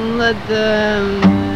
anladım.